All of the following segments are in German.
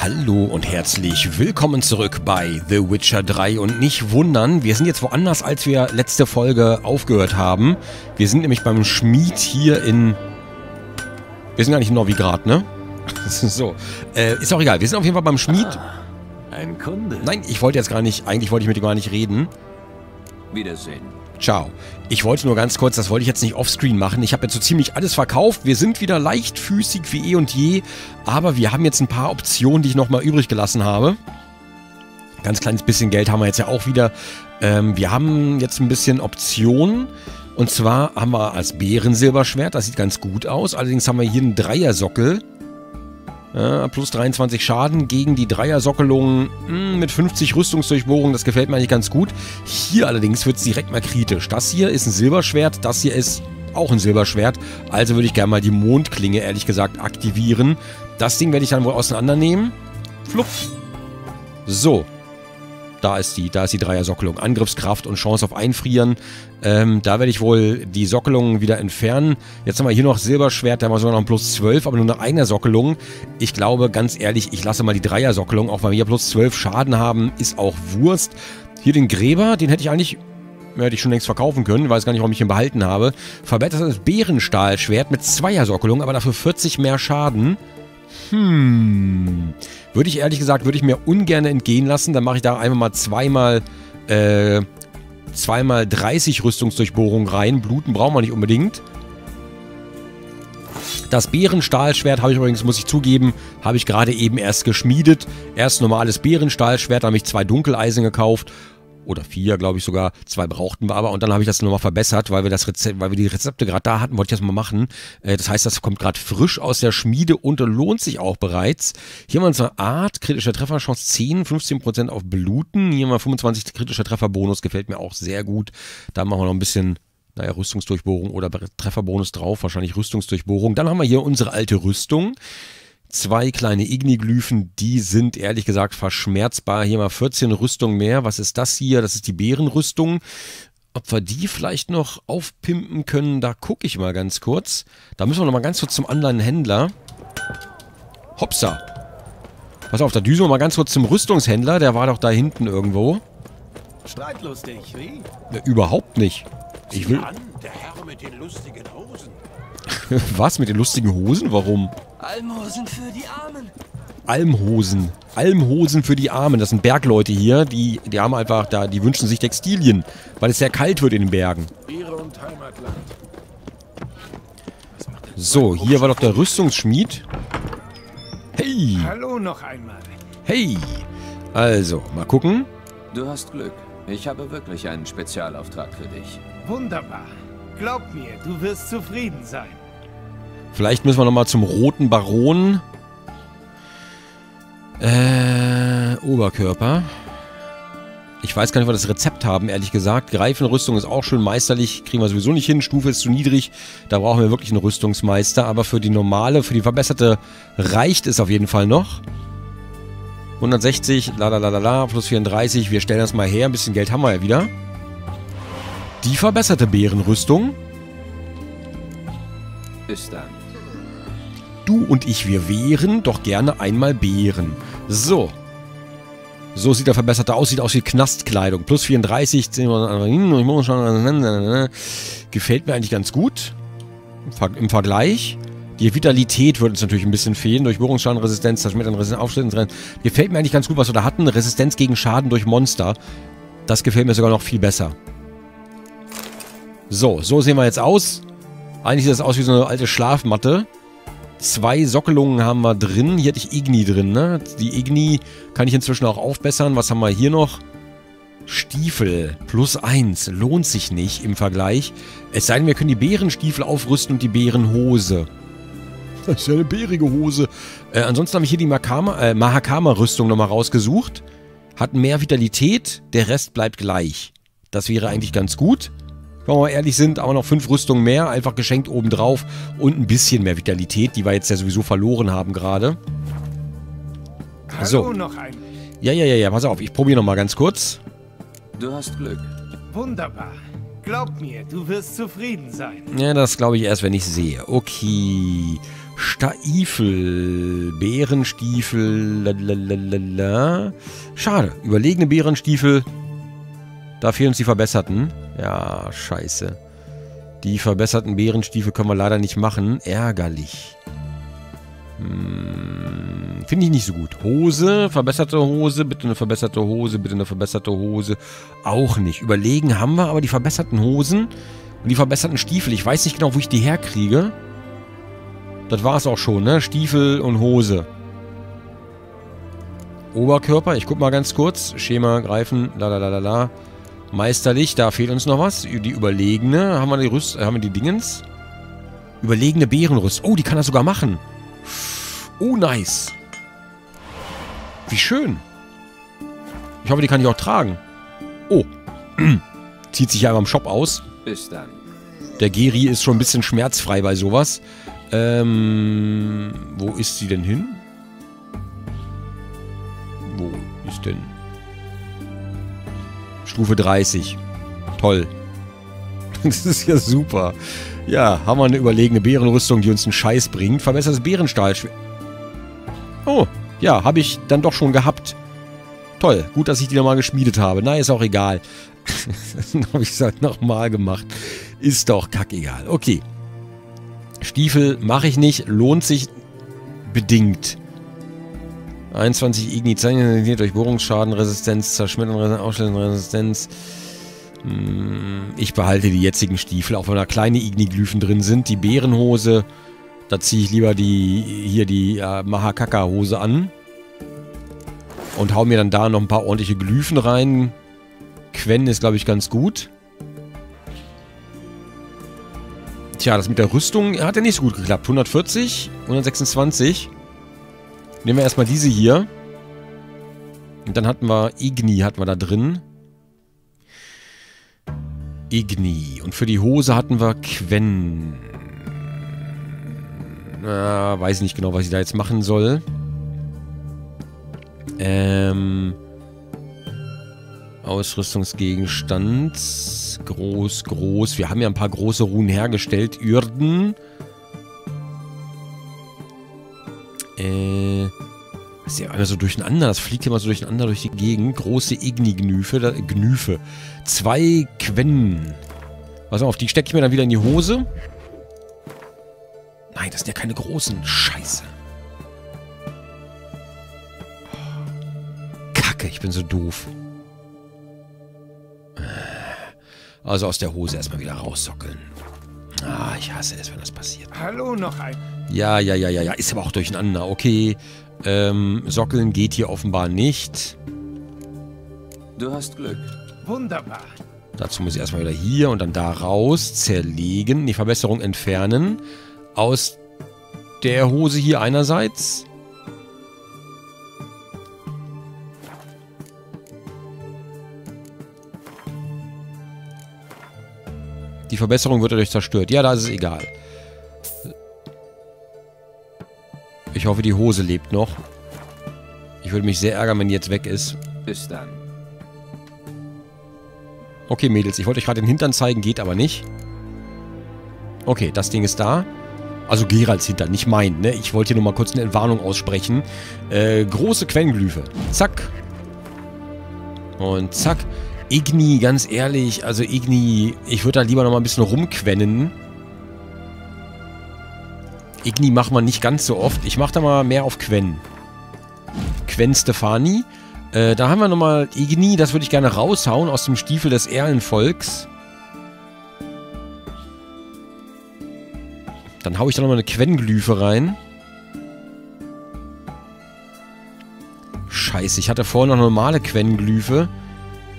Hallo und herzlich willkommen zurück bei The Witcher 3 und nicht wundern, wir sind jetzt woanders, als wir letzte Folge aufgehört haben. Wir sind nämlich beim Schmied hier in... Wir sind gar nicht in Novigrad, ne? so, äh, ist auch egal, wir sind auf jeden Fall beim Schmied. Ah, ein Kunde. Nein, ich wollte jetzt gar nicht, eigentlich wollte ich mit dir gar nicht reden. Wiedersehen. Ciao. Ich wollte nur ganz kurz, das wollte ich jetzt nicht offscreen machen. Ich habe jetzt so ziemlich alles verkauft. Wir sind wieder leichtfüßig wie eh und je. Aber wir haben jetzt ein paar Optionen, die ich nochmal übrig gelassen habe. Ganz kleines bisschen Geld haben wir jetzt ja auch wieder. Ähm, wir haben jetzt ein bisschen Optionen. Und zwar haben wir als Bärensilberschwert, das sieht ganz gut aus. Allerdings haben wir hier einen Dreiersockel. Ja, plus 23 Schaden gegen die Dreier-Sockelung hm, mit 50 Rüstungsdurchbohrung. Das gefällt mir eigentlich ganz gut. Hier allerdings wird es direkt mal kritisch. Das hier ist ein Silberschwert, das hier ist auch ein Silberschwert. Also würde ich gerne mal die Mondklinge, ehrlich gesagt, aktivieren. Das Ding werde ich dann wohl auseinandernehmen. Flupp. So, da ist die, da ist die Dreier-Sockelung. Angriffskraft und Chance auf Einfrieren. Ähm, da werde ich wohl die Sockelungen wieder entfernen. Jetzt haben wir hier noch Silberschwert, da haben wir sogar noch ein plus 12, aber nur eine eigene Sockelung. Ich glaube, ganz ehrlich, ich lasse mal die Dreier-Sockelung, auch weil wir hier plus 12 Schaden haben, ist auch Wurst. Hier den Gräber, den hätte ich eigentlich hätte ich schon längst verkaufen können. Weiß gar nicht, warum ich ihn behalten habe. Verbessertes Bärenstahlschwert mit Zweier-Sockelung, aber dafür 40 mehr Schaden. Hm. Würde ich ehrlich gesagt, würde ich mir ungern entgehen lassen. Dann mache ich da einmal mal zweimal, äh, zweimal 30 Rüstungsdurchbohrungen rein. Bluten brauchen wir nicht unbedingt. Das Bärenstahlschwert habe ich übrigens, muss ich zugeben, habe ich gerade eben erst geschmiedet. Erst normales Bärenstahlschwert, da habe ich zwei Dunkeleisen gekauft oder vier, glaube ich sogar. Zwei brauchten wir aber und dann habe ich das nochmal verbessert, weil wir das Rezept, weil wir die Rezepte gerade da hatten, wollte ich das mal machen. Äh, das heißt, das kommt gerade frisch aus der Schmiede und lohnt sich auch bereits. Hier haben wir unsere Art, kritischer Trefferchance 10, 15% auf Bluten. Hier haben wir 25 kritischer Trefferbonus, gefällt mir auch sehr gut. Da machen wir noch ein bisschen naja, Rüstungsdurchbohrung oder Trefferbonus drauf, wahrscheinlich Rüstungsdurchbohrung. Dann haben wir hier unsere alte Rüstung zwei kleine Igniglyphen, die sind ehrlich gesagt verschmerzbar. Hier mal 14 Rüstungen mehr. Was ist das hier? Das ist die Bärenrüstung. Ob wir die vielleicht noch aufpimpen können, da gucke ich mal ganz kurz. Da müssen wir noch mal ganz kurz zum anderen Händler. Hopsa. Pass auf, da düsen wir mal ganz kurz zum Rüstungshändler. Der war doch da hinten irgendwo. Streitlustig, wie? Ja, überhaupt nicht. Ich will... An, der Herr mit den lustigen. Was, mit den lustigen Hosen? Warum? Almosen für die Armen. Almhosen. Almhosen für die Armen. Das sind Bergleute hier, die, die haben einfach da, die wünschen sich Textilien, weil es sehr kalt wird in den Bergen. So, hier war doch der Rüstungsschmied. Hey! Hallo noch einmal. Hey! Also, mal gucken. Du hast Glück. Ich habe wirklich einen Spezialauftrag für dich. Wunderbar. Glaub mir, du wirst zufrieden sein. Vielleicht müssen wir nochmal zum Roten Baron. Äh, Oberkörper. Ich weiß gar nicht, ob wir das Rezept haben, ehrlich gesagt. Greifenrüstung ist auch schön meisterlich. Kriegen wir sowieso nicht hin. Stufe ist zu niedrig. Da brauchen wir wirklich einen Rüstungsmeister. Aber für die normale, für die verbesserte reicht es auf jeden Fall noch. 160, la la la la la, plus 34. Wir stellen das mal her. Ein bisschen Geld haben wir ja wieder. Die verbesserte Bärenrüstung. Bis dann. Du und ich, wir wären doch gerne einmal Bären. So. So sieht er verbessert aus. Sieht aus wie Knastkleidung. Plus 34. Gefällt mir eigentlich ganz gut. Im Vergleich. Die Vitalität würde uns natürlich ein bisschen fehlen. Durchbohrungsschadenresistenz, das mit den Aufschnitten. Gefällt mir eigentlich ganz gut, was wir da hatten. Resistenz gegen Schaden durch Monster. Das gefällt mir sogar noch viel besser. So, so sehen wir jetzt aus. Eigentlich sieht das aus wie so eine alte Schlafmatte. Zwei Sockelungen haben wir drin. Hier hätte ich Igni drin, ne? Die Igni kann ich inzwischen auch aufbessern. Was haben wir hier noch? Stiefel plus eins. Lohnt sich nicht im Vergleich. Es sei denn, wir können die Bärenstiefel aufrüsten und die Bärenhose. Das ist ja eine bärige Hose. Äh, ansonsten habe ich hier die äh, Mahakama-Rüstung nochmal rausgesucht. Hat mehr Vitalität, der Rest bleibt gleich. Das wäre eigentlich ganz gut wenn wir mal ehrlich sind, aber noch fünf Rüstungen mehr, einfach geschenkt obendrauf und ein bisschen mehr Vitalität, die wir jetzt ja sowieso verloren haben gerade. So. Ja, ja, ja, ja, pass auf, ich probiere nochmal ganz kurz. Du hast Glück. Wunderbar. Glaub mir, du wirst zufrieden sein. Ja, das glaube ich erst, wenn ich sehe. Okay. Staifel, Bärenstiefel, lalalala. Schade, überlegene Bärenstiefel. Da fehlen uns die verbesserten. Ja, scheiße. Die verbesserten Bärenstiefel können wir leider nicht machen. Ärgerlich. Hm, Finde ich nicht so gut. Hose, verbesserte Hose, bitte eine verbesserte Hose, bitte eine verbesserte Hose. Auch nicht. Überlegen haben wir aber die verbesserten Hosen und die verbesserten Stiefel. Ich weiß nicht genau, wo ich die herkriege. Das war es auch schon, ne? Stiefel und Hose. Oberkörper, ich guck mal ganz kurz. Schema greifen, la la la la la. Meisterlich, da fehlt uns noch was. Die überlegene, haben wir die Rüst, haben wir die Dingens? Überlegene Bärenrüst. Oh, die kann er sogar machen. Oh, nice. Wie schön. Ich hoffe, die kann ich auch tragen. Oh. Zieht sich ja beim Shop aus. Bis dann. Der Geri ist schon ein bisschen schmerzfrei bei sowas. Ähm, wo ist sie denn hin? Wo ist denn? Stufe 30. Toll. Das ist ja super. Ja, haben wir eine überlegene Bärenrüstung, die uns einen Scheiß bringt. Verbessertes Bärenstahlschwert. Oh, ja, habe ich dann doch schon gehabt. Toll, gut, dass ich die nochmal geschmiedet habe. Na, ist auch egal. dann habe ich es halt nochmal gemacht. Ist doch kackegal. Okay. Stiefel mache ich nicht. Lohnt sich bedingt. 21 Igni, Zeichen, Durchbohrungsschaden, Resistenz, Zerschmettern, Ausstellungsresistenz. Hm, Ich behalte die jetzigen Stiefel, auch wenn da kleine Igni-Glyphen drin sind. Die Bärenhose, da ziehe ich lieber die hier die äh, Mahakaka-Hose an. Und hau mir dann da noch ein paar ordentliche Glyphen rein. Quen ist, glaube ich, ganz gut. Tja, das mit der Rüstung hat ja nicht so gut geklappt. 140, 126. Nehmen wir erstmal diese hier. Und dann hatten wir Igni, hatten wir da drin. Igni. Und für die Hose hatten wir Quen. Na, weiß nicht genau, was ich da jetzt machen soll. Ähm... Ausrüstungsgegenstand. Groß, groß. Wir haben ja ein paar große Runen hergestellt. Ürden. Äh... Das ist ja immer so durcheinander. Das fliegt immer so durcheinander durch die Gegend. Große Igni-Gnüfe. da- Gnüfe. Zwei Quen. Pass auf, die stecke ich mir dann wieder in die Hose. Nein, das sind ja keine großen. Scheiße. Kacke, ich bin so doof. Also aus der Hose erstmal wieder raussockeln. Ah, ich hasse es, wenn das passiert. Hallo noch ein. Ja, ja, ja, ja, ja. Ist aber auch durcheinander. Okay. Ähm, Sockeln geht hier offenbar nicht. Du hast Glück. Wunderbar. Dazu muss ich erstmal wieder hier und dann da raus. Zerlegen. Die Verbesserung entfernen. Aus der Hose hier einerseits. Die Verbesserung wird dadurch zerstört. Ja, da ist es egal. Ich hoffe, die Hose lebt noch. Ich würde mich sehr ärgern, wenn die jetzt weg ist. Bis dann. Okay, Mädels, ich wollte euch gerade den Hintern zeigen, geht aber nicht. Okay, das Ding ist da. Also Geralds Hintern, nicht mein, ne? Ich wollte hier nur mal kurz eine Entwarnung aussprechen. Äh, große Quenglyphe. Zack. Und zack. Igni, ganz ehrlich, also Igni, ich würde da lieber noch mal ein bisschen rumquennen. Igni macht man nicht ganz so oft. Ich mache da mal mehr auf Quen. Quen Stefani. Äh, da haben wir nochmal Igni, das würde ich gerne raushauen aus dem Stiefel des Erlenvolks. Dann haue ich da nochmal eine Quenglyphe rein. Scheiße, ich hatte vorher noch normale Quenglyphe.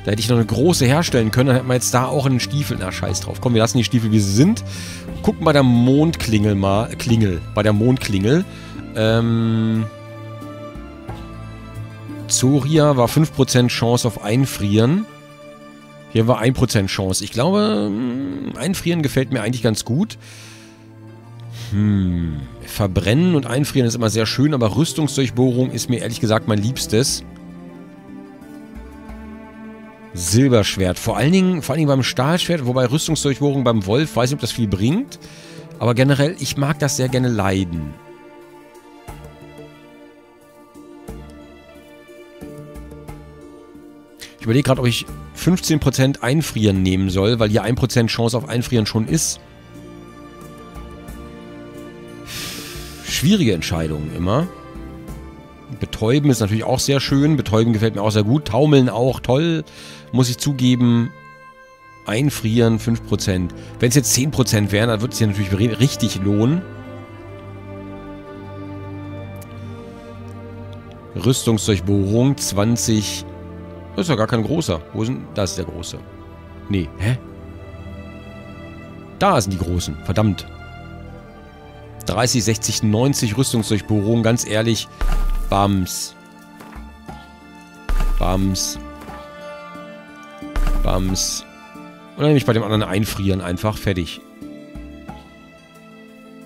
Da hätte ich noch eine große herstellen können. Dann hätten wir jetzt da auch einen Stiefel. Na, scheiß drauf. Komm, wir lassen die Stiefel, wie sie sind. Gucken bei der Mondklingel mal. Klingel. Bei der Mondklingel. Ähm... Zoria war 5% Chance auf Einfrieren. Hier war 1% Chance. Ich glaube, mh, Einfrieren gefällt mir eigentlich ganz gut. Hm. Verbrennen und Einfrieren ist immer sehr schön, aber Rüstungsdurchbohrung ist mir ehrlich gesagt mein Liebstes. Silberschwert. Vor allen Dingen, vor allen Dingen beim Stahlschwert, wobei Rüstungsdurchbohrung beim Wolf, weiß nicht, ob das viel bringt. Aber generell, ich mag das sehr gerne leiden. Ich überlege gerade, ob ich 15% Einfrieren nehmen soll, weil hier 1% Chance auf Einfrieren schon ist. Schwierige Entscheidungen immer. Betäuben ist natürlich auch sehr schön. Betäuben gefällt mir auch sehr gut. Taumeln auch toll, muss ich zugeben. Einfrieren 5%. Wenn es jetzt 10% wären, dann würde es sich natürlich richtig lohnen. Rüstungsdurchbohrung 20. Das ist ja gar kein großer. Wo sind... Da ist der große. Nee, hä? Da sind die großen. Verdammt. 30, 60, 90 Rüstungsdurchbohrung. Ganz ehrlich. Bams. Bams. Bams. Und dann nehme ich bei dem anderen einfrieren einfach. Fertig.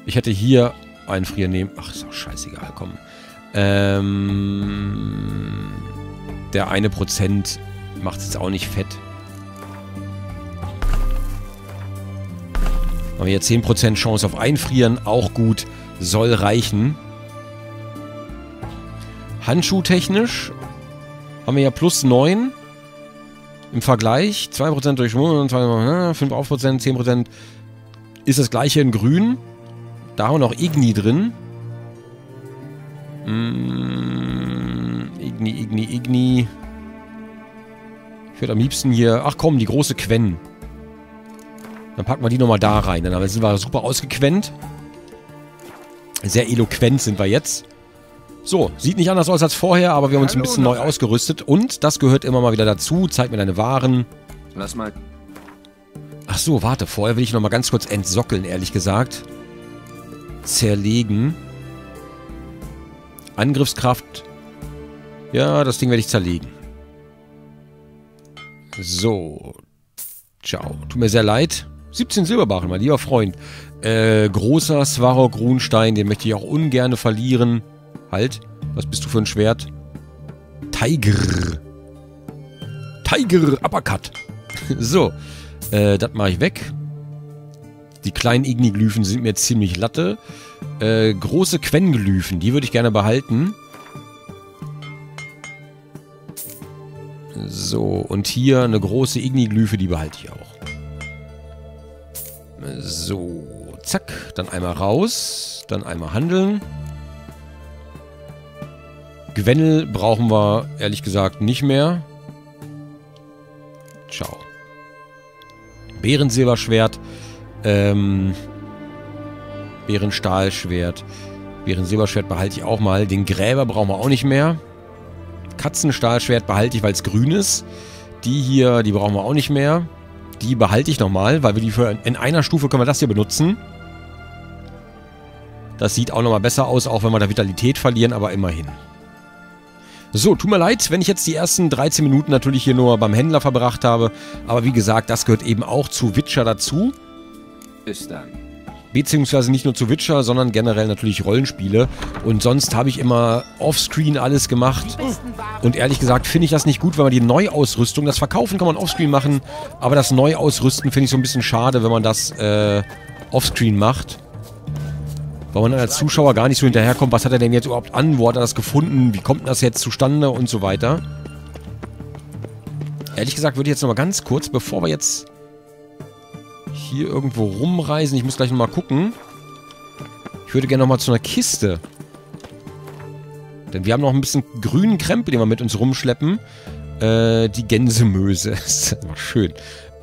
Ich hätte hier einfrieren nehmen. Ach, ist auch scheißegal. Komm. Ähm, der eine Prozent macht es jetzt auch nicht fett. Haben wir hier 10% Chance auf Einfrieren. Auch gut. Soll reichen. Handschuhtechnisch haben wir ja plus 9 im Vergleich. 2% durch 5 auf Prozent, 10% ist das gleiche in grün. Da haben wir noch Igni drin. Mm, Igni, Igni, Igni. Ich würde am liebsten hier... Ach komm, die große Quen. Dann packen wir die nochmal da rein. Dann sind wir super ausgequennt. Sehr eloquent sind wir jetzt. So, sieht nicht anders aus als vorher, aber wir haben uns ein bisschen neu ausgerüstet. Und das gehört immer mal wieder dazu. Zeig mir deine Waren. Lass mal. Ach so, warte. Vorher will ich nochmal ganz kurz entsockeln, ehrlich gesagt. Zerlegen. Angriffskraft. Ja, das Ding werde ich zerlegen. So. Ciao. Tut mir sehr leid. 17 Silberbarren, mein lieber Freund. Äh, großer Svarog Runstein, den möchte ich auch ungern verlieren. Halt. Was bist du für ein Schwert? Tiger. Tiger Uppercut. so. Äh, das mache ich weg. Die kleinen Igniglyphen sind mir ziemlich latte. Äh, große Quenglyphen, die würde ich gerne behalten. So, und hier eine große Igniglyphe, die behalte ich auch. So, zack. Dann einmal raus. Dann einmal handeln. Gwennel brauchen wir ehrlich gesagt nicht mehr. Ciao. Bärensilberschwert. Ähm, Bärenstahlschwert. Bärensilberschwert behalte ich auch mal. Den Gräber brauchen wir auch nicht mehr. Katzenstahlschwert behalte ich, weil es grün ist. Die hier, die brauchen wir auch nicht mehr. Die behalte ich nochmal, weil wir die für in einer Stufe können wir das hier benutzen. Das sieht auch nochmal besser aus, auch wenn wir da Vitalität verlieren, aber immerhin. So, tut mir leid, wenn ich jetzt die ersten 13 Minuten natürlich hier nur beim Händler verbracht habe. Aber wie gesagt, das gehört eben auch zu Witcher dazu. Bis dann. Beziehungsweise nicht nur zu Witcher, sondern generell natürlich Rollenspiele. Und sonst habe ich immer offscreen alles gemacht. Und ehrlich gesagt finde ich das nicht gut, wenn man die Neuausrüstung, das Verkaufen kann man offscreen machen, aber das Neuausrüsten finde ich so ein bisschen schade, wenn man das äh, offscreen macht. Weil man als Zuschauer gar nicht so hinterherkommt, was hat er denn jetzt überhaupt an, wo hat er das gefunden, wie kommt das jetzt zustande und so weiter. Ehrlich gesagt würde ich jetzt nochmal ganz kurz, bevor wir jetzt hier irgendwo rumreisen, ich muss gleich nochmal gucken. Ich würde gerne nochmal zu einer Kiste. Denn wir haben noch ein bisschen grünen Krempel, den wir mit uns rumschleppen. Äh, die Gänsemöse. ist immer schön.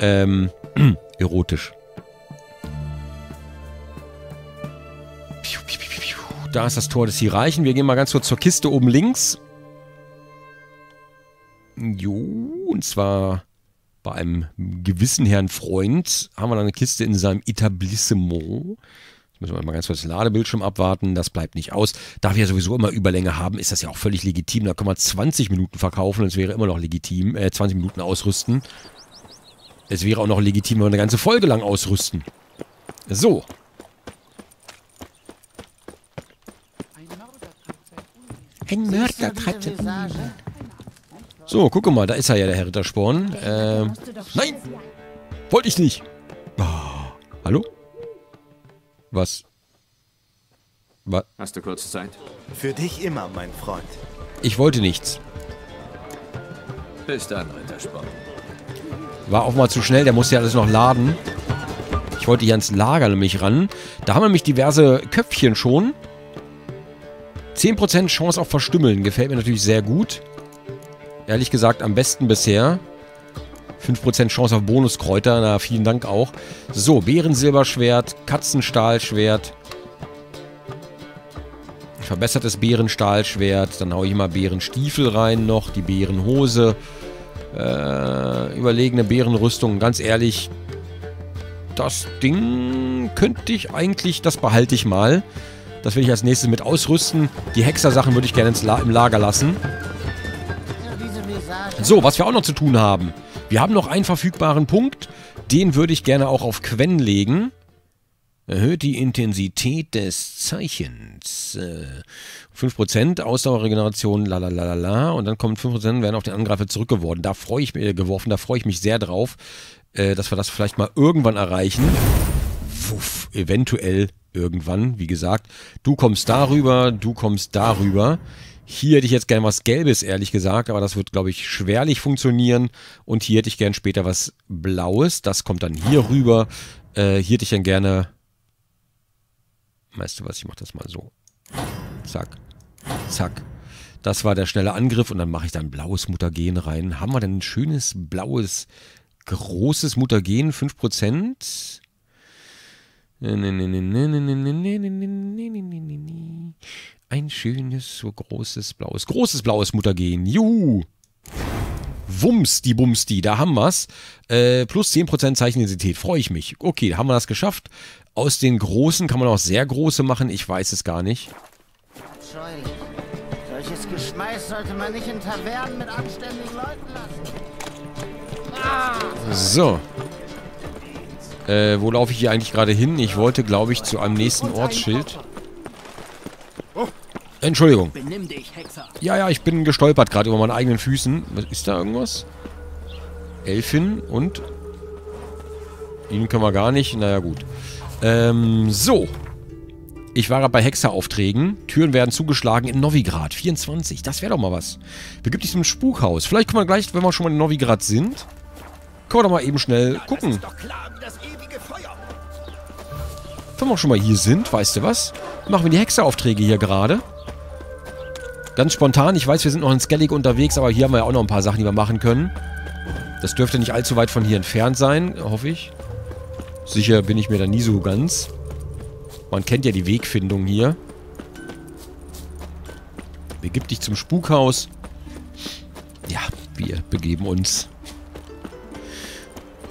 Ähm, erotisch. Da ist das Tor des Hierarchen. Wir gehen mal ganz kurz zur Kiste oben links. Jo, und zwar bei einem gewissen Herrn Freund haben wir da eine Kiste in seinem Etablissement. Jetzt müssen wir mal ganz kurz den Ladebildschirm abwarten. Das bleibt nicht aus. Da wir sowieso immer Überlänge haben, ist das ja auch völlig legitim. Da können wir 20 Minuten verkaufen und es wäre immer noch legitim. Äh, 20 Minuten ausrüsten. Es wäre auch noch legitim, wenn wir eine ganze Folge lang ausrüsten. So, Ein Mörder treibt So, gucke mal, da ist er ja, der Herr Rittersporn. Ähm, nein! Wollte ich nicht! Oh, hallo? Was? Was? Hast du kurz Zeit? Für dich immer, mein Freund. Ich wollte nichts. Bis dann, Rittersport. War auch mal zu schnell, der musste ja alles noch laden. Ich wollte hier ans Lager nämlich ran. Da haben wir nämlich diverse Köpfchen schon. 10% Chance auf Verstümmeln. Gefällt mir natürlich sehr gut. Ehrlich gesagt am besten bisher. 5% Chance auf Bonuskräuter. Na, vielen Dank auch. So, Bärensilberschwert, Katzenstahlschwert. Verbessertes Bärenstahlschwert. Dann haue ich mal Bärenstiefel rein noch. Die Bärenhose. Äh, überlegene Bärenrüstung. Ganz ehrlich, das Ding könnte ich eigentlich, das behalte ich mal. Das will ich als nächstes mit ausrüsten. Die Hexersachen würde ich gerne La im Lager lassen. So, was wir auch noch zu tun haben. Wir haben noch einen verfügbaren Punkt. Den würde ich gerne auch auf Quen legen. Erhöht die Intensität des Zeichens. Äh, 5% Ausdauerregeneration, lalalala. Und dann kommen 5% werden auf den Angreifer zurückgeworfen. Da freue ich mich, äh, geworfen, da freue ich mich sehr drauf, äh, dass wir das vielleicht mal irgendwann erreichen. Wuff, eventuell irgendwann, wie gesagt. Du kommst darüber, du kommst darüber. Hier hätte ich jetzt gern was Gelbes, ehrlich gesagt, aber das wird, glaube ich, schwerlich funktionieren. Und hier hätte ich gern später was Blaues. Das kommt dann hier rüber. Äh, hier hätte ich dann gerne... Weißt du was, ich mache das mal so. Zack. Zack. Das war der schnelle Angriff und dann mache ich da ein blaues Mutagen rein. Haben wir denn ein schönes blaues, großes Mutagen? 5%? Ein schönes, so großes blaues, großes blaues Mutagen. Juhu! Wumms, die Bums, die, da haben wir's. Äh, plus 10% Zeichenintensität, freue ich mich. Okay, haben wir das geschafft. Aus den großen kann man auch sehr große machen, ich weiß es gar nicht. Solches Geschmeiß sollte man nicht in Tavernen mit anständigen Leuten lassen. So. Äh, wo laufe ich hier eigentlich gerade hin? Ich wollte, glaube ich, zu einem nächsten Ortsschild. Entschuldigung. Benimm dich, Hexer. Ja, ja, ich bin gestolpert gerade über meine eigenen Füßen. Was, ist da irgendwas? Elfin und... Ihn können wir gar nicht. Naja, gut. Ähm, so. Ich war gerade bei Hexeraufträgen. Türen werden zugeschlagen in Novigrad. 24. Das wäre doch mal was. Begib dich zum Spukhaus. Vielleicht können wir gleich, wenn wir schon mal in Novigrad sind, können wir doch mal eben schnell gucken. Wenn wir schon mal hier sind, weißt du was? Machen wir die Hexeraufträge hier gerade. Ganz spontan. Ich weiß, wir sind noch in Skellig unterwegs, aber hier haben wir ja auch noch ein paar Sachen, die wir machen können. Das dürfte nicht allzu weit von hier entfernt sein, hoffe ich. Sicher bin ich mir da nie so ganz. Man kennt ja die Wegfindung hier. Begib dich zum Spukhaus. Ja, wir begeben uns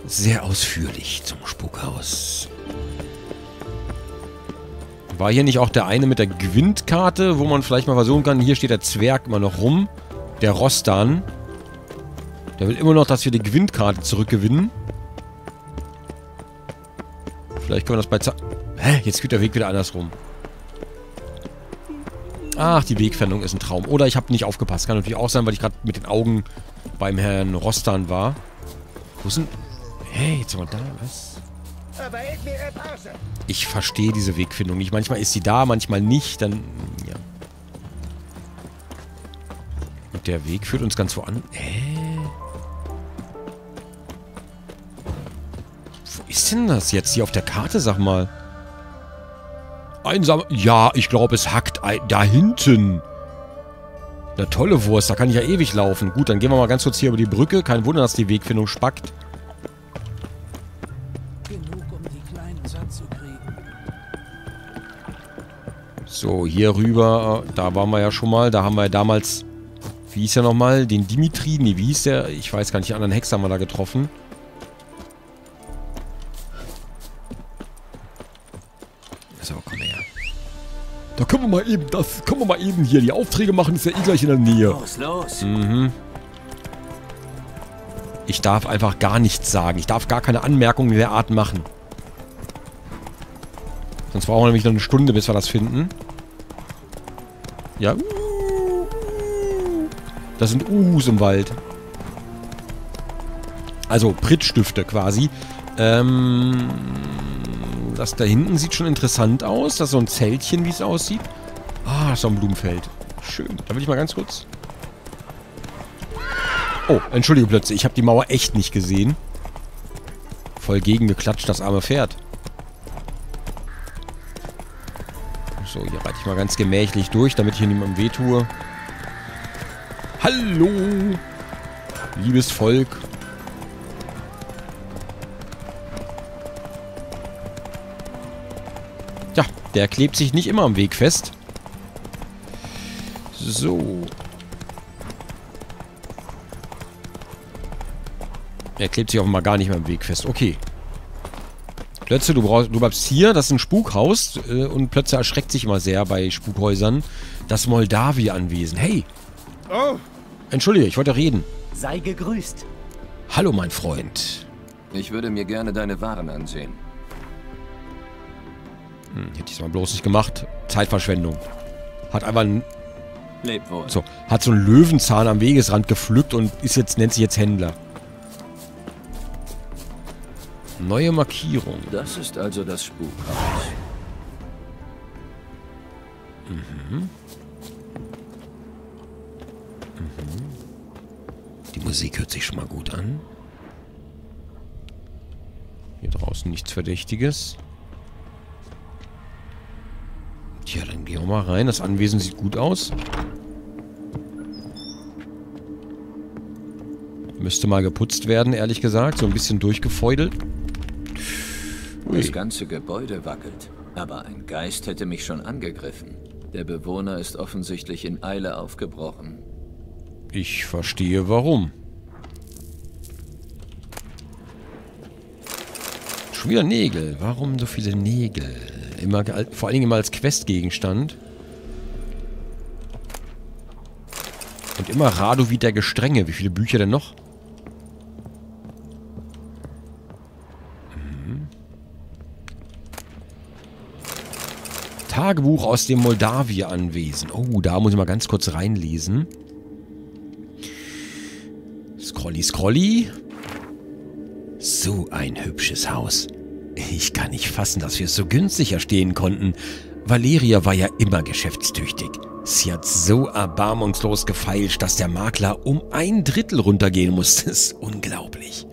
sehr ausführlich zum Spukhaus. War hier nicht auch der eine mit der Gewinnkarte, wo man vielleicht mal versuchen kann, hier steht der Zwerg immer noch rum. Der Rostan. Der will immer noch, dass wir die Gewinnkarte zurückgewinnen. Vielleicht können wir das bei... Za Hä? Jetzt geht der Weg wieder andersrum. Ach, die Wegfindung ist ein Traum. Oder ich habe nicht aufgepasst. Kann natürlich auch sein, weil ich gerade mit den Augen beim Herrn Rostan war. Wo sind... Hey, jetzt sind wir da. Was? Ich verstehe diese Wegfindung nicht. Manchmal ist sie da, manchmal nicht. Dann, ja. Und der Weg führt uns ganz woanders. Hä? Wo ist denn das jetzt hier auf der Karte, sag mal? Einsam. Ja, ich glaube, es hackt da hinten. Eine tolle Wurst, da kann ich ja ewig laufen. Gut, dann gehen wir mal ganz kurz hier über die Brücke. Kein Wunder, dass die Wegfindung spackt. So, hier rüber, da waren wir ja schon mal. Da haben wir ja damals, wie hieß der nochmal? Den Dimitri? Nee, wie hieß der? Ich weiß gar nicht, den anderen Hexer haben wir da getroffen. So, komm her. Da können wir mal eben, das können wir mal eben hier die Aufträge machen, ist ja eh gleich in der Nähe. Los, los. Mhm. Ich darf einfach gar nichts sagen. Ich darf gar keine Anmerkungen der Art machen. Sonst brauchen wir nämlich noch eine Stunde, bis wir das finden. Ja. Das sind Uhus im Wald. Also Prittstifte quasi. Ähm, das da hinten sieht schon interessant aus. Das ist so ein Zeltchen, wie es aussieht. Ah, so ein Blumenfeld. Schön. Da will ich mal ganz kurz... Oh, entschuldige plötzlich. Ich habe die Mauer echt nicht gesehen. Voll gegengeklatscht, das arme Pferd. Reite ich mal ganz gemächlich durch, damit ich hier niemandem wehtue. Hallo! Liebes Volk. Ja, der klebt sich nicht immer am Weg fest. So. Er klebt sich offenbar gar nicht mehr am Weg fest. Okay. Plötze, du, brauchst, du bleibst hier, das ist ein Spukhaus. Äh, und Plötze erschreckt sich immer sehr bei Spukhäusern. Das Moldawi-Anwesen. Hey! Oh, Entschuldige, ich wollte reden. Sei gegrüßt. Hallo, mein Freund. Ich würde mir gerne deine Waren ansehen. Hm, hätte ich es mal bloß nicht gemacht. Zeitverschwendung. Hat einfach ein, Leb wohl. so, hat so einen Löwenzahn am Wegesrand gepflückt und ist jetzt, nennt sich jetzt Händler. Neue Markierung. Das ist also das Spukhaus. Die Musik hört sich schon mal gut an. Hier draußen nichts Verdächtiges. Tja, dann gehen wir mal rein. Das Anwesen sieht gut aus. Müsste mal geputzt werden, ehrlich gesagt. So ein bisschen durchgefeudelt. Das ganze Gebäude wackelt. Aber ein Geist hätte mich schon angegriffen. Der Bewohner ist offensichtlich in Eile aufgebrochen. Ich verstehe warum. Schon wieder Nägel. Warum so viele Nägel? Immer, vor allen Dingen immer als Questgegenstand. Und immer Radovid der Gestrenge. Wie viele Bücher denn noch? Tagebuch aus dem Moldawien-Anwesen. Oh, da muss ich mal ganz kurz reinlesen. Scrolli, scrolli. So ein hübsches Haus. Ich kann nicht fassen, dass wir es so günstig erstehen konnten. Valeria war ja immer geschäftstüchtig. Sie hat so erbarmungslos gefeilscht, dass der Makler um ein Drittel runtergehen musste. Das ist unglaublich.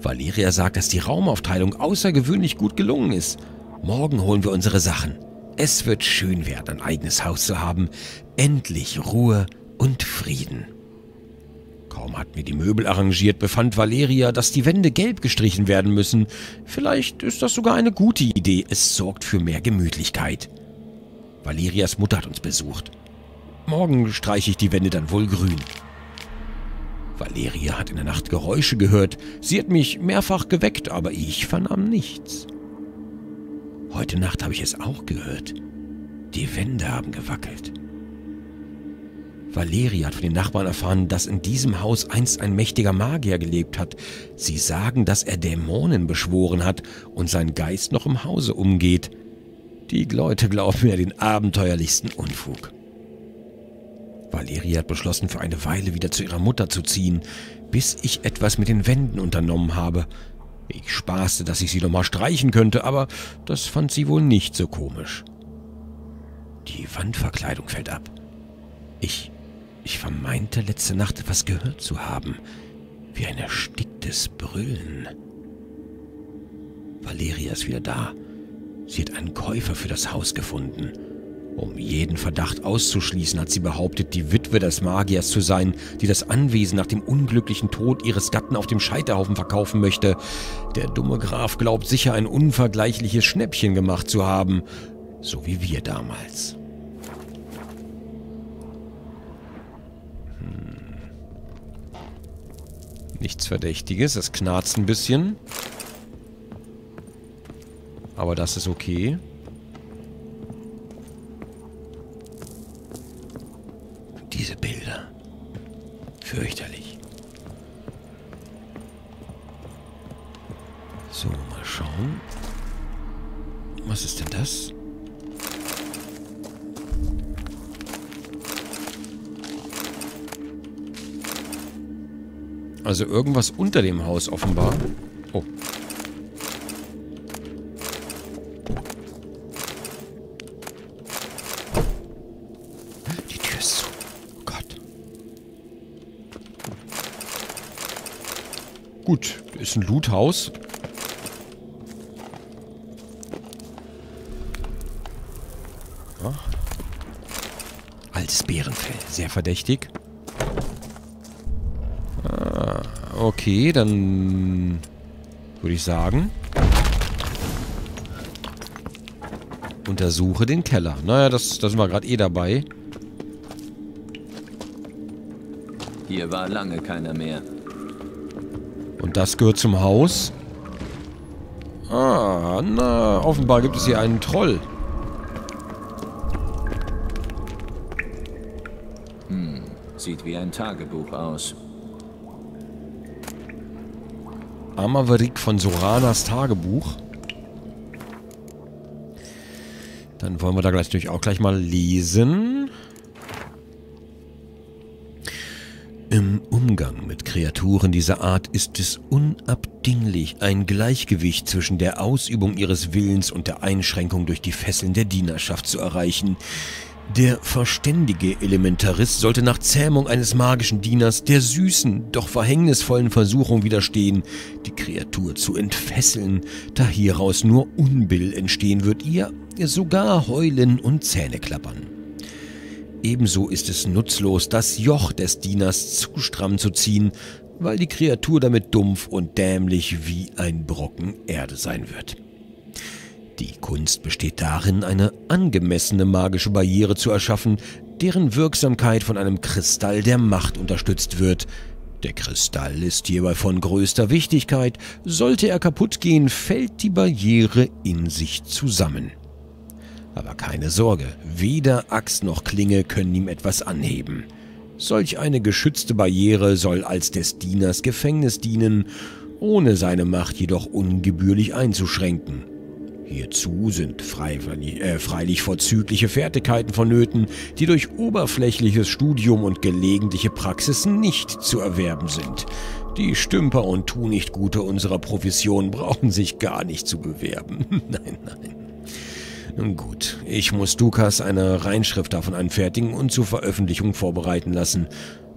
Valeria sagt, dass die Raumaufteilung außergewöhnlich gut gelungen ist. Morgen holen wir unsere Sachen. Es wird schön werden, ein eigenes Haus zu haben. Endlich Ruhe und Frieden. Kaum hatten wir die Möbel arrangiert, befand Valeria, dass die Wände gelb gestrichen werden müssen. Vielleicht ist das sogar eine gute Idee. Es sorgt für mehr Gemütlichkeit. Valerias Mutter hat uns besucht. Morgen streiche ich die Wände dann wohl grün. Valeria hat in der Nacht Geräusche gehört. Sie hat mich mehrfach geweckt, aber ich vernahm nichts. Heute Nacht habe ich es auch gehört. Die Wände haben gewackelt. Valeria hat von den Nachbarn erfahren, dass in diesem Haus einst ein mächtiger Magier gelebt hat. Sie sagen, dass er Dämonen beschworen hat und sein Geist noch im Hause umgeht. Die Leute glauben mir den abenteuerlichsten Unfug. Valeria hat beschlossen, für eine Weile wieder zu ihrer Mutter zu ziehen, bis ich etwas mit den Wänden unternommen habe. Ich spaßte, dass ich sie noch mal streichen könnte, aber das fand sie wohl nicht so komisch. Die Wandverkleidung fällt ab. Ich ich vermeinte letzte Nacht etwas gehört zu haben, wie ein ersticktes Brüllen. Valeria ist wieder da. Sie hat einen Käufer für das Haus gefunden. Um jeden Verdacht auszuschließen, hat sie behauptet, die Witwe des Magiers zu sein, die das Anwesen nach dem unglücklichen Tod ihres Gatten auf dem Scheiterhaufen verkaufen möchte. Der dumme Graf glaubt sicher, ein unvergleichliches Schnäppchen gemacht zu haben, so wie wir damals. Nichts Verdächtiges. Es knarzt ein bisschen. Aber das ist okay. Diese Also irgendwas unter dem Haus offenbar. Oh. Die Tür ist zu. Oh Gott. Gut, ist ein Loothaus. Ja. Altes Bärenfell, sehr verdächtig. Okay, dann würde ich sagen, untersuche den Keller. Naja, das, da sind wir gerade eh dabei. Hier war lange keiner mehr. Und das gehört zum Haus. Ah, na, offenbar gibt es hier einen Troll. Hm, sieht wie ein Tagebuch aus. Amaverik von Soranas Tagebuch. Dann wollen wir da gleich natürlich auch gleich mal lesen. Im Umgang mit Kreaturen dieser Art ist es unabdinglich, ein Gleichgewicht zwischen der Ausübung ihres Willens und der Einschränkung durch die Fesseln der Dienerschaft zu erreichen. Der verständige Elementarist sollte nach Zähmung eines magischen Dieners der süßen, doch verhängnisvollen Versuchung widerstehen, die Kreatur zu entfesseln, da hieraus nur Unbill entstehen wird, ihr sogar Heulen und Zähneklappern. Ebenso ist es nutzlos, das Joch des Dieners zu stramm zu ziehen, weil die Kreatur damit dumpf und dämlich wie ein Brocken Erde sein wird. Die Kunst besteht darin, eine angemessene magische Barriere zu erschaffen, deren Wirksamkeit von einem Kristall der Macht unterstützt wird. Der Kristall ist hierbei von größter Wichtigkeit. Sollte er kaputt gehen, fällt die Barriere in sich zusammen. Aber keine Sorge, weder Axt noch Klinge können ihm etwas anheben. Solch eine geschützte Barriere soll als des Dieners Gefängnis dienen, ohne seine Macht jedoch ungebührlich einzuschränken. Hierzu sind äh, freilich vorzügliche Fertigkeiten vonnöten, die durch oberflächliches Studium und gelegentliche Praxis nicht zu erwerben sind. Die Stümper und Tunichtgute unserer Profession brauchen sich gar nicht zu bewerben. nein, nein. Nun gut, ich muss Dukas eine Reinschrift davon anfertigen und zur Veröffentlichung vorbereiten lassen.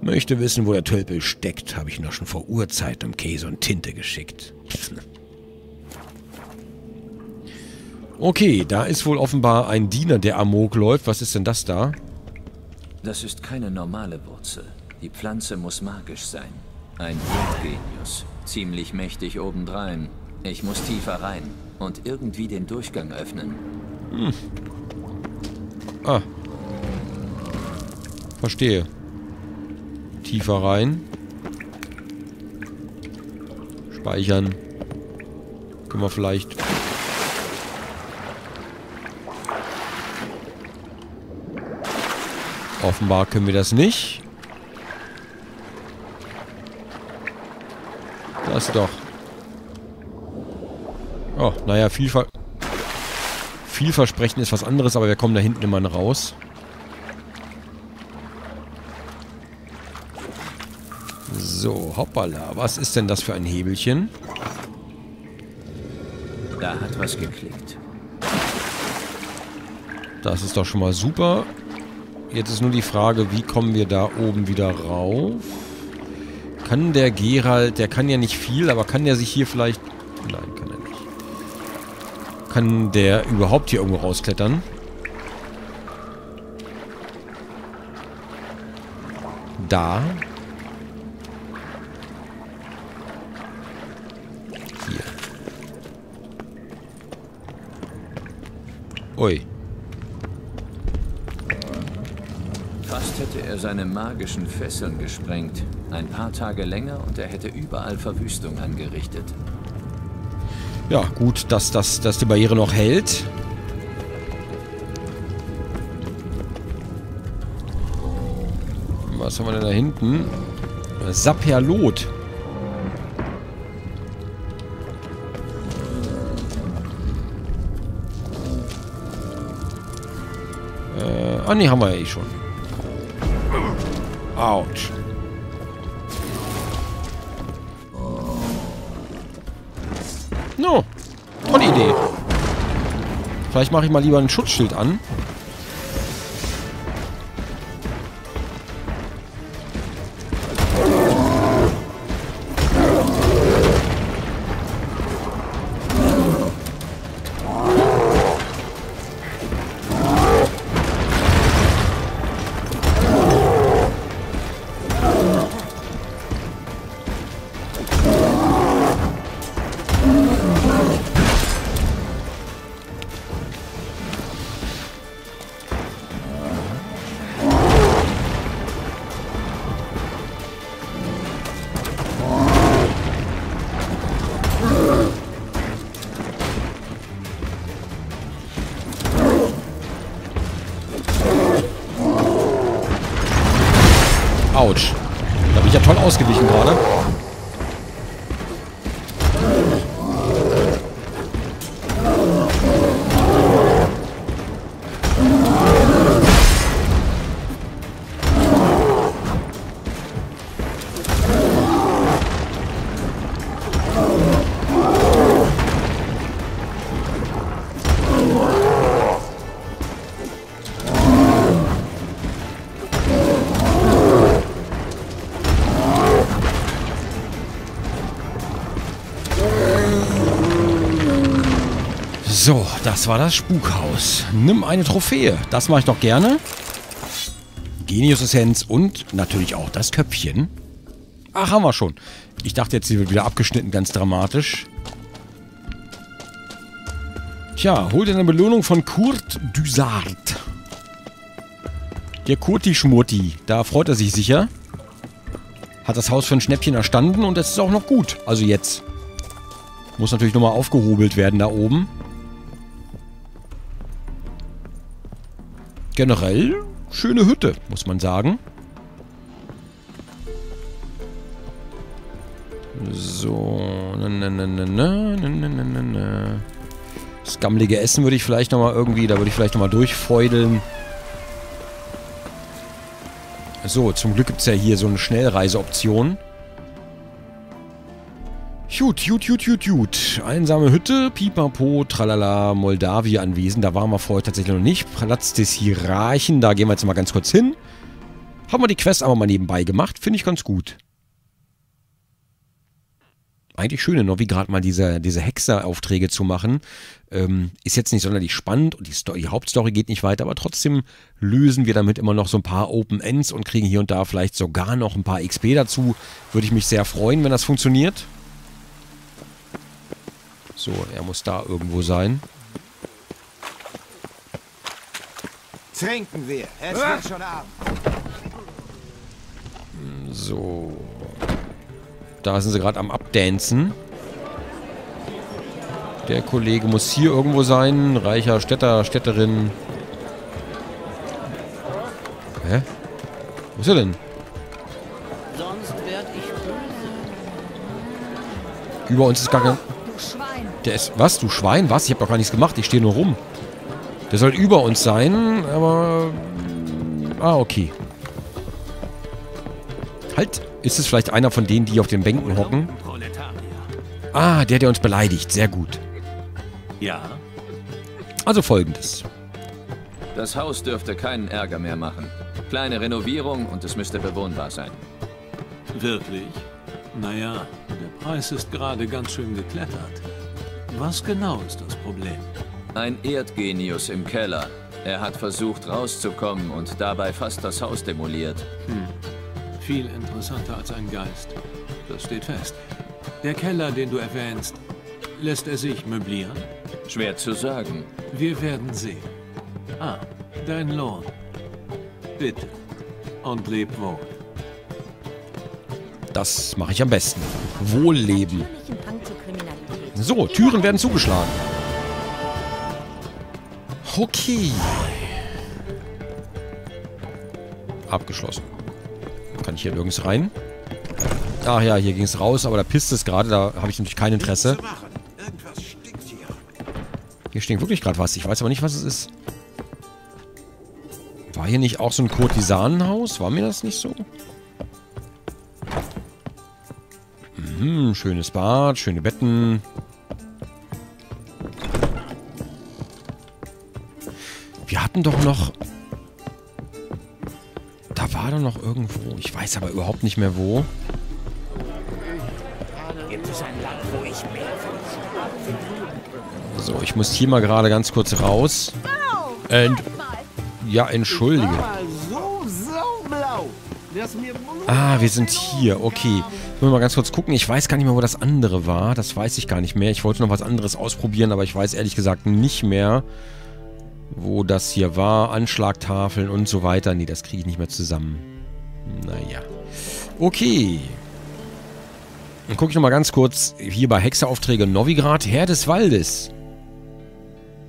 Möchte wissen, wo der Tölpel steckt, habe ich ihn doch schon vor Urzeit um Käse und Tinte geschickt. Okay, da ist wohl offenbar ein Diener, der amok läuft. Was ist denn das da? Das ist keine normale Wurzel. Die Pflanze muss magisch sein. Ein Blutgenius. Ziemlich mächtig obendrein. Ich muss tiefer rein und irgendwie den Durchgang öffnen. Hm. Ah. Verstehe. Tiefer rein. Speichern. Können wir vielleicht... Offenbar können wir das nicht. Das doch. Oh, naja, Vielfalt... Vielversprechen ist was anderes, aber wir kommen da hinten immer raus. So, hoppala. Was ist denn das für ein Hebelchen? Da hat was geklickt. Das ist doch schon mal super. Jetzt ist nur die Frage, wie kommen wir da oben wieder rauf? Kann der Gerald, der kann ja nicht viel, aber kann der sich hier vielleicht... Nein, kann er nicht. Kann der überhaupt hier irgendwo rausklettern? Da. Hier. Ui. Er seine magischen Fesseln gesprengt. Ein paar Tage länger und er hätte überall Verwüstung angerichtet. Ja, gut, dass, dass, dass die Barriere noch hält. Was haben wir denn da hinten? Saperlot. Äh, ah ne, haben wir ja eh schon. Autsch. No, tolle Idee. Vielleicht mache ich mal lieber ein Schutzschild an. Das war das Spukhaus. Nimm eine Trophäe. Das mache ich doch gerne. Genius-Essenz und natürlich auch das Köpfchen. Ach, haben wir schon. Ich dachte jetzt, sie wird wieder abgeschnitten, ganz dramatisch. Tja, hol dir eine Belohnung von Kurt Dusart. Der Kurti Schmurti. Da freut er sich sicher. Hat das Haus für ein Schnäppchen erstanden und es ist auch noch gut. Also jetzt. Muss natürlich nochmal aufgehobelt werden da oben. Generell schöne Hütte, muss man sagen. So. Na, na, na, na, na, na, na, na, na. Das gammelige Essen würde ich vielleicht nochmal irgendwie, da würde ich vielleicht nochmal durchfeudeln. So, zum Glück gibt es ja hier so eine Schnellreiseoption. Gut, gut, gut, gut, gut. Einsame Hütte, Pipapo, Tralala, Moldawia anwesend. Da waren wir vorher tatsächlich noch nicht. Platz des Hierarchen, da gehen wir jetzt mal ganz kurz hin. Haben wir die Quest aber mal nebenbei gemacht. Finde ich ganz gut. Eigentlich schön in Novigrad mal diese, diese Hexer-Aufträge zu machen. Ähm, ist jetzt nicht sonderlich spannend und die, Story, die Hauptstory geht nicht weiter, aber trotzdem lösen wir damit immer noch so ein paar Open Ends und kriegen hier und da vielleicht sogar noch ein paar XP dazu. Würde ich mich sehr freuen, wenn das funktioniert. So, er muss da irgendwo sein. Trinken wir. Es wird schon Abend. So. Da sind sie gerade am Abdancen. Der Kollege muss hier irgendwo sein. Reicher Städter, Städterin. Hä? Wo ist er denn? Sonst werd ich böse. Über uns ist gar kein... Der ist... Was? Du Schwein? Was? Ich habe doch gar nichts gemacht. Ich stehe nur rum. Der soll über uns sein, aber... Ah, okay. Halt. Ist es vielleicht einer von denen, die auf den Bänken hocken? Ah, der, der uns beleidigt. Sehr gut. Ja, Also folgendes. Das Haus dürfte keinen Ärger mehr machen. Kleine Renovierung und es müsste bewohnbar sein. wirklich? Naja, der Preis ist gerade ganz schön geklettert. Was genau ist das Problem? Ein Erdgenius im Keller. Er hat versucht rauszukommen und dabei fast das Haus demoliert. Viel interessanter als ein Geist. Das steht fest. Der Keller, den du erwähnst, lässt er sich möblieren? Schwer zu sagen. Wir werden sehen. Ah, dein Lohn. Bitte. Und leb wohl. Das mache ich am besten. Wohlleben. So, Türen werden zugeschlagen. Okay. Abgeschlossen. Kann ich hier nirgends rein? Ach ja, hier ging es raus, aber da pisst es gerade. Da habe ich natürlich kein Interesse. Hier stinkt wirklich gerade was. Ich weiß aber nicht, was es ist. War hier nicht auch so ein Kurtisanenhaus? War mir das nicht so? Mhm, schönes Bad, schöne Betten. Hatten doch noch... Da war doch noch irgendwo... Ich weiß aber überhaupt nicht mehr wo. So, ich muss hier mal gerade ganz kurz raus. Äh, ja, entschuldige. Ah, Ah, wir sind hier. Okay. Ich muss mal ganz kurz gucken. Ich weiß gar nicht mehr, wo das andere war. Das weiß ich gar nicht mehr. Ich wollte noch was anderes ausprobieren, aber ich weiß ehrlich gesagt nicht mehr, wo das hier war. Anschlagtafeln und so weiter. Nee, das kriege ich nicht mehr zusammen. Naja. Okay. Dann gucke ich noch mal ganz kurz hier bei Hexeraufträge Novigrad. Herr des Waldes.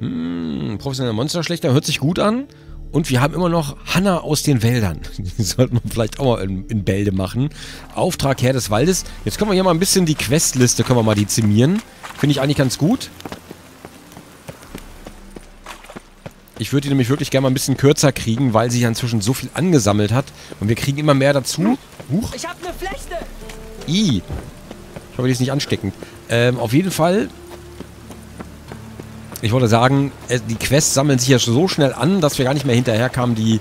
Hm, professioneller Monsterschlechter. Hört sich gut an. Und wir haben immer noch Hanna aus den Wäldern. Die sollten wir vielleicht auch mal in, in Bälde machen. Auftrag Herr des Waldes. Jetzt können wir hier mal ein bisschen die Questliste können wir mal dezimieren. Finde ich eigentlich ganz gut. Ich würde die nämlich wirklich gerne mal ein bisschen kürzer kriegen, weil sich inzwischen so viel angesammelt hat. Und wir kriegen immer mehr dazu. Huch. Ich hab ne Flechte! I. Ich hoffe, die ist nicht ansteckend. Ähm, auf jeden Fall. Ich wollte sagen, äh, die Quests sammeln sich ja so schnell an, dass wir gar nicht mehr hinterherkamen, die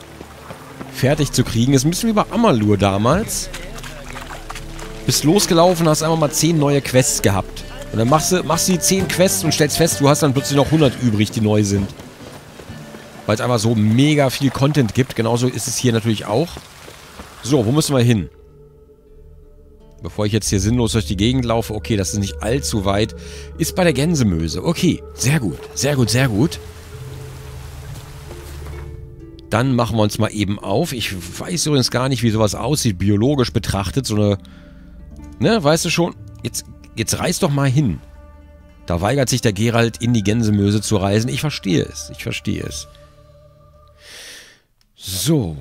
fertig zu kriegen. Ist ein bisschen wie bei Amalur damals. Bist losgelaufen, hast einfach mal 10 neue Quests gehabt. Und dann machst du, machst du die 10 Quests und stellst fest, du hast dann plötzlich noch 100 übrig, die neu sind. Weil es einfach so mega viel Content gibt. Genauso ist es hier natürlich auch. So, wo müssen wir hin? Bevor ich jetzt hier sinnlos durch die Gegend laufe. Okay, das ist nicht allzu weit. Ist bei der Gänsemöse. Okay, sehr gut. Sehr gut, sehr gut. Dann machen wir uns mal eben auf. Ich weiß übrigens gar nicht, wie sowas aussieht, biologisch betrachtet. So eine... Ne, weißt du schon? Jetzt, jetzt reiß doch mal hin. Da weigert sich der Gerald, in die Gänsemöse zu reisen. Ich verstehe es. Ich verstehe es. So.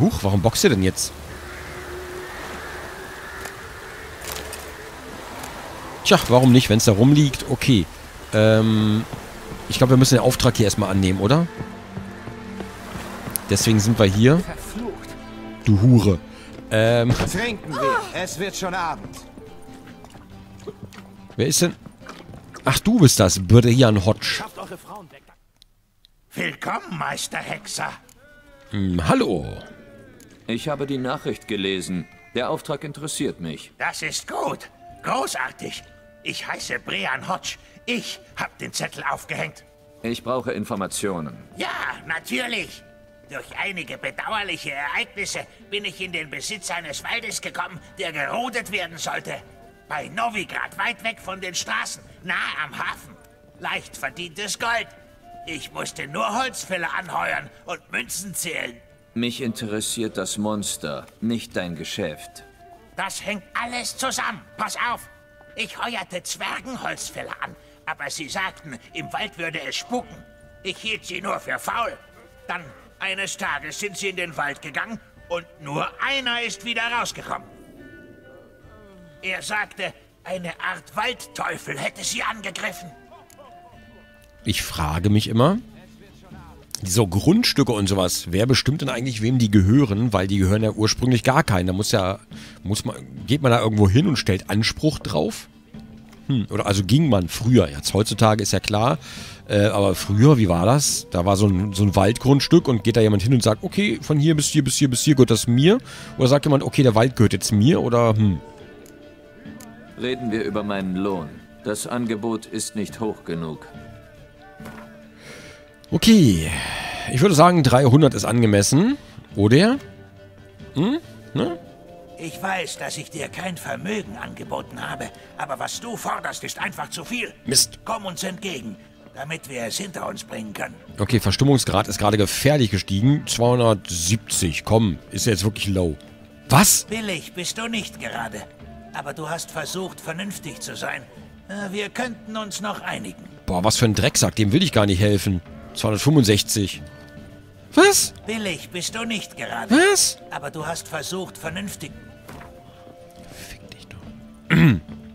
Huch, warum boxt ihr denn jetzt? Tja, warum nicht, wenn es da rumliegt? Okay. Ähm, ich glaube, wir müssen den Auftrag hier erstmal annehmen, oder? Deswegen sind wir hier. Verflucht. Du Hure. Ähm, Trinken wir. Es wird schon Abend. wer ist denn? Ach, du bist das, Brian Hodge. Schafft eure Frauen weg. Willkommen, Meister Hexer. Hm, hallo. Ich habe die Nachricht gelesen. Der Auftrag interessiert mich. Das ist gut. Großartig. Ich heiße Brean Hodge. Ich hab den Zettel aufgehängt. Ich brauche Informationen. Ja, natürlich. Durch einige bedauerliche Ereignisse bin ich in den Besitz eines Waldes gekommen, der gerodet werden sollte. Bei Novigrad, weit weg von den Straßen, nahe am Hafen. Leicht verdientes Gold. Ich musste nur Holzfäller anheuern und Münzen zählen. Mich interessiert das Monster, nicht dein Geschäft. Das hängt alles zusammen. Pass auf. Ich heuerte Zwergenholzfäller an, aber sie sagten, im Wald würde es spuken. Ich hielt sie nur für faul. Dann, eines Tages, sind sie in den Wald gegangen und nur einer ist wieder rausgekommen. Er sagte, eine Art Waldteufel hätte sie angegriffen. Ich frage mich immer, so Grundstücke und sowas, wer bestimmt denn eigentlich, wem die gehören? Weil die gehören ja ursprünglich gar keinen. Da muss ja, muss man, geht man da irgendwo hin und stellt Anspruch drauf? Hm, oder also ging man früher. Jetzt heutzutage ist ja klar. Äh, aber früher, wie war das? Da war so ein, so ein Waldgrundstück und geht da jemand hin und sagt, okay, von hier bis hier bis hier bis hier gehört das mir? Oder sagt jemand, okay, der Wald gehört jetzt mir? Oder hm. Reden wir über meinen Lohn. Das Angebot ist nicht hoch genug. Okay. Ich würde sagen, 300 ist angemessen. Oder? Hm? Ne? Ich weiß, dass ich dir kein Vermögen angeboten habe, aber was du forderst, ist einfach zu viel. Mist. Komm uns entgegen, damit wir es hinter uns bringen können. Okay, Verstimmungsgrad ist gerade gefährlich gestiegen. 270. Komm, ist jetzt wirklich low. Was? Billig bist du nicht gerade, aber du hast versucht, vernünftig zu sein. Äh, Wir könnten uns noch einigen. Boah, was für ein Drecksack. Dem will ich gar nicht helfen. 265. Was? Billig bist du nicht gerade, Was? aber du hast versucht, vernünftig... Fick dich doch.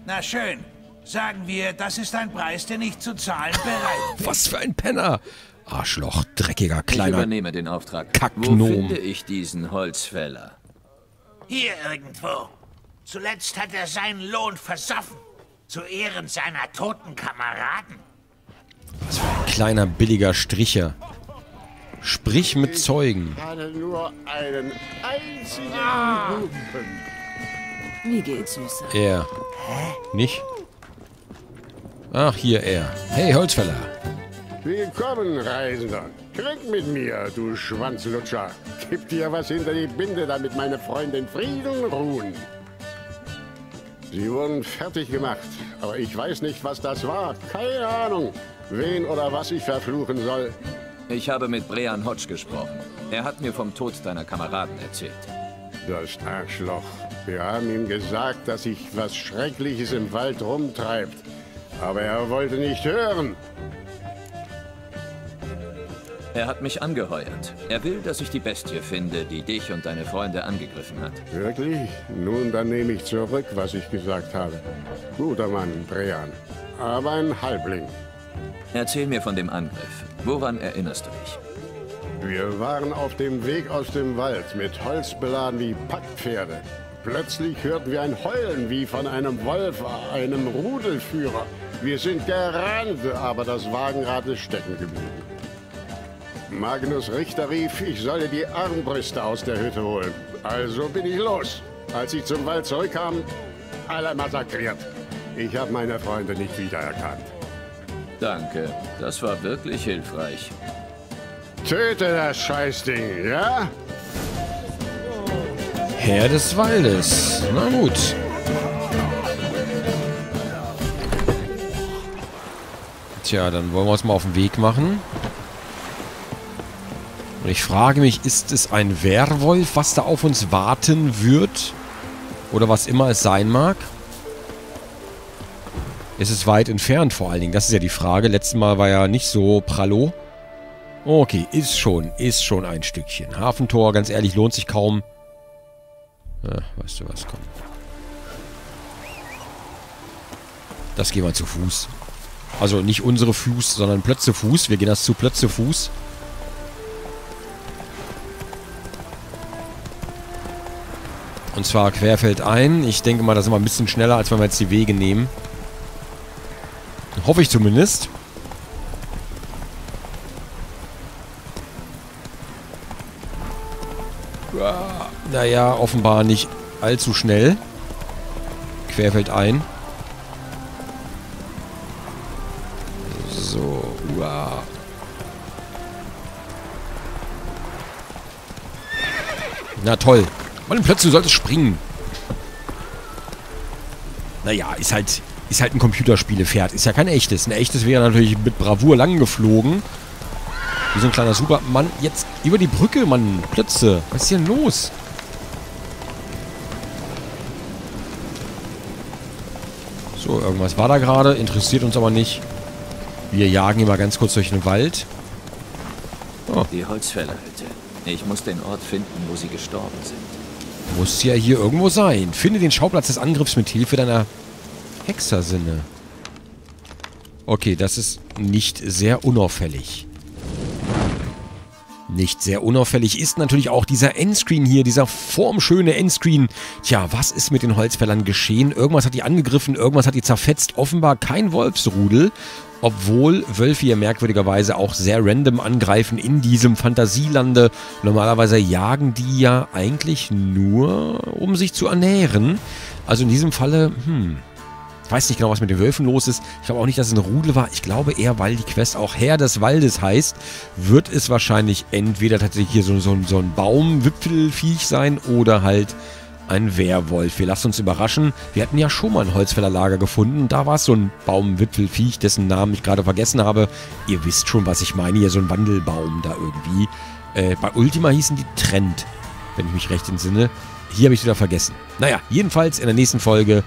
Na schön. Sagen wir, das ist ein Preis, den ich zu zahlen bereit bin. Was für ein Penner. Arschloch, dreckiger, Ich kleiner. übernehme den Auftrag. Kackgnom. Wo finde ich diesen Holzfäller? Hier irgendwo. Zuletzt hat er seinen Lohn versoffen. Zu Ehren seiner toten Kameraden. Was für ein kleiner, billiger Stricher. Sprich mit Zeugen. hatte nur einen einzigen Lumpen. Wie geht's, Süße? Er. Nicht? Ach, hier er. Hey, Holzfäller. Willkommen, Reisender. Trink mit mir, du Schwanzlutscher. Gib dir was hinter die Binde, damit meine Freunde in Frieden ruhen. Sie wurden fertig gemacht, aber ich weiß nicht, was das war. Keine Ahnung, wen oder was ich verfluchen soll. Ich habe mit Brean Hodge gesprochen. Er hat mir vom Tod deiner Kameraden erzählt. Das Arschloch. Wir haben ihm gesagt, dass sich was Schreckliches im Wald rumtreibt. Aber er wollte nicht hören. Er hat mich angeheuert. Er will, dass ich die Bestie finde, die dich und deine Freunde angegriffen hat. Wirklich? Nun, dann nehme ich zurück, was ich gesagt habe. Guter Mann, Brean. Aber ein Halbling. Erzähl mir von dem Angriff. Woran erinnerst du dich? Wir waren auf dem Weg aus dem Wald, mit Holz beladen wie Packpferde. Plötzlich hörten wir ein Heulen wie von einem Wolf, einem Rudelführer. Wir sind gerannt, aber das Wagenrad ist stecken geblieben. Magnus Richter rief, ich solle die Armbrüste aus der Hütte holen. Also bin ich los. Als ich zum Wald zurückkam, alle massakriert. Ich habe meine Freunde nicht wiedererkannt. Danke, das war wirklich hilfreich. Töte das Scheißding, ja? Herr des Waldes. Na gut. Tja, dann wollen wir uns mal auf den Weg machen. Und ich frage mich, ist es ein Werwolf, was da auf uns warten wird? Oder was immer es sein mag? Es ist weit entfernt vor allen Dingen. Das ist ja die Frage. Letztes Mal war ja nicht so prallo. Okay, ist schon, ist schon ein Stückchen. Hafentor, ganz ehrlich, lohnt sich kaum. Ja, weißt du was, komm. Das gehen wir zu Fuß. Also nicht unsere Fuß, sondern Plötze Fuß. Wir gehen das zu Plötze Fuß. Und zwar querfeldein. Ich denke mal, da sind wir ein bisschen schneller, als wenn wir jetzt die Wege nehmen. Hoffe ich zumindest. Naja, offenbar nicht allzu schnell. Querfeldein. So, uah. Na toll. Mann, plötzlich solltest springen. Naja, ist halt, ist halt ein Computerspiele-Pferd. Ist ja kein echtes. Ein echtes wäre natürlich mit Bravour lang geflogen. Wie so ein kleiner Supermann. Jetzt über die Brücke, Mann. Plötze. Was ist hier denn los? So, irgendwas war da gerade. Interessiert uns aber nicht. Wir jagen hier mal ganz kurz durch den Wald. Oh. Die Holzfällerhütte. Ich muss den Ort finden, wo sie gestorben sind. Muss ja hier irgendwo sein. Finde den Schauplatz des Angriffs mit Hilfe deiner Hexersinne. Okay, das ist nicht sehr unauffällig. Nicht sehr unauffällig ist natürlich auch dieser Endscreen hier, dieser formschöne Endscreen. Tja, was ist mit den Holzfällern geschehen? Irgendwas hat die angegriffen, irgendwas hat die zerfetzt. Offenbar kein Wolfsrudel, obwohl Wölfe hier merkwürdigerweise auch sehr random angreifen in diesem Fantasielande. Normalerweise jagen die ja eigentlich nur, um sich zu ernähren. Also in diesem Falle, hm, ich weiß nicht genau, was mit den Wölfen los ist. Ich glaube auch nicht, dass es ein Rudel war. Ich glaube eher, weil die Quest auch Herr des Waldes heißt, wird es wahrscheinlich entweder tatsächlich hier so, so, so ein Baumwipfelviech sein oder halt ein Werwolf. Wir lassen uns überraschen. Wir hatten ja schon mal ein Holzfällerlager gefunden. Da war es so ein Baumwipfelviech, dessen Namen ich gerade vergessen habe. Ihr wisst schon, was ich meine. Hier so ein Wandelbaum da irgendwie. Äh, bei Ultima hießen die Trend, wenn ich mich recht entsinne. Hier habe ich es wieder vergessen. Naja, jedenfalls in der nächsten Folge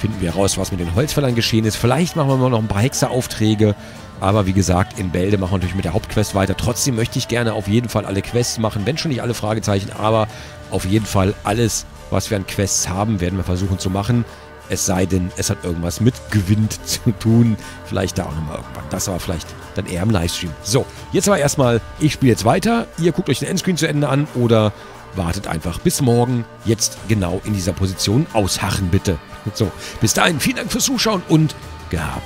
finden wir raus, was mit den Holzfällern geschehen ist. Vielleicht machen wir mal noch ein paar Hexeraufträge. Aber wie gesagt, in Bälde machen wir natürlich mit der Hauptquest weiter. Trotzdem möchte ich gerne auf jeden Fall alle Quests machen, wenn schon nicht alle Fragezeichen, aber auf jeden Fall alles, was wir an Quests haben, werden wir versuchen zu machen. Es sei denn, es hat irgendwas mit Gewinn zu tun. Vielleicht da auch nochmal irgendwann. Das aber vielleicht dann eher im Livestream. So, jetzt aber erstmal, ich spiele jetzt weiter. Ihr guckt euch den Endscreen zu Ende an oder wartet einfach bis morgen. Jetzt genau in dieser Position ausharren bitte. So, bis dahin, vielen Dank fürs Zuschauen und gehabt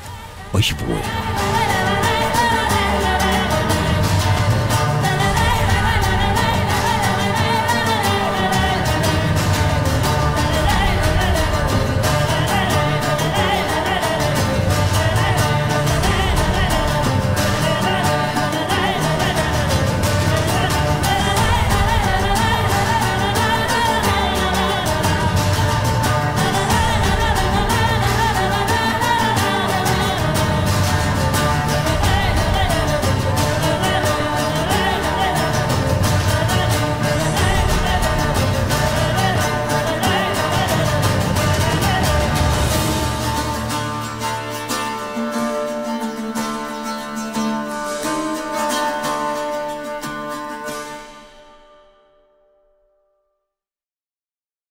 euch wohl.